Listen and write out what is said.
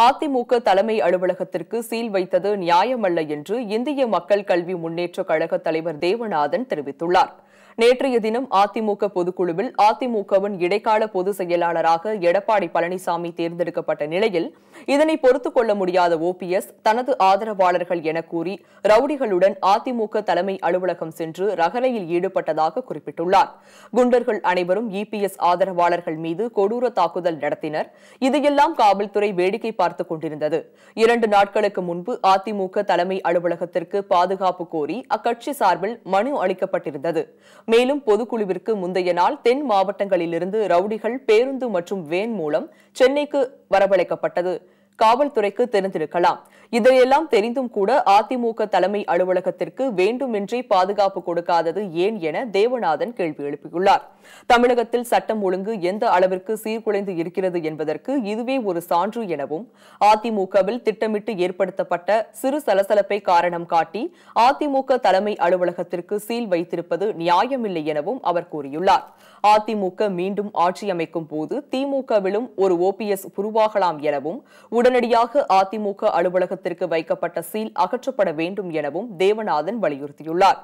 அதிமுக தலைமை அலுவலகத்திற்கு சீல் வைத்தது நியாயமல்ல என்று இந்திய மக்கள் கல்வி முன்னேற்ற கழக தலைவர் தேவநாதன் தெரிவித்துள்ளார். நேற்றைய தினம் அதிமுக பொதுக்குழுவில் அதிமுகவின் இடைக்கால பொதுச் செயலாளராக எடப்பாடி பழனிசாமி தேர்ந்தெடுக்கப்பட்ட நிலையில் இதனை பொறுத்துக் கொள்ள முடியாத ஓபிஎஸ் தனது ஆதரவாளர்கள் என கூறி ரவுடிகளுடன் அதிமுக தலைமை அலுவலகம் சென்று ரகலையில் ஈடுபட்டதாக குறிப்பிட்டுள்ளார். குண்டர்கள் அனைவரும் இபிஎஸ் ஆதரவாளர்கள் மீது கொடூர தாக்குதல் நடத்தினர். இதையெல்லாம் காவல்துறை வேடிக்கை பார்த்துக் கொண்டிருந்தது. இரண்டு நாட்களுக்கு முன்பு அதிமுக தலைமை அலுவலகத்திற்கு பாதுகாப்பு கோரி அக்கட்சி சார்பில் மனு அளிக்கப்பட்டிருந்தது. மேலும் பொதுக்குழுவிற்கு முந்தைய நாள் தென் மாவட்டங்களிலிருந்து ரவுடிகள் பேருந்து மற்றும் வேன் மூலம் சென்னைக்கு வரவழைக்கப்பட்டது. காவல்துறைக்கு தெரிந்திருக்கலாம். இதையெல்லாம் தெரிந்தும் கூட அதிமுக தலைமை அலுவலகத்திற்கு வேண்டுமென்றே பாதுகாப்பு கொடுக்காதது ஏன் என தேவநாதன் கேள்வி எழுப்பியுள்ளார். தமிழகத்தில் சட்டம் ஒழுங்கு எந்த அளவிற்கு சீர்குலைந்து இருக்கிறது என்பதற்கு இதுவே ஒரு சான்று எனவும் அதிமுகவில் திட்டமிட்டு ஏற்படுத்தப்பட்ட சிறு சலசலப்பை காரணம் காட்டி அதிமுக தலைமை அலுவலகத்திற்கு சீல் வைத்திருப்பது நியாயமில்லை எனவும் அவர் கூறியுள்ளார். அதிமுக மீண்டும் ஆட்சி அமைக்கும் போது திமுகவிலும் ஒரு ஓபிஎஸ் உருவாகலாம் எனவும் உடனடியாக அதிமுக அலுவலகத்திற்கு வைக்கப்பட்ட சீல் அகற்றப்பட வேண்டும் எனவும் தேவநாதன் வலியுறுத்தியுள்ளார்.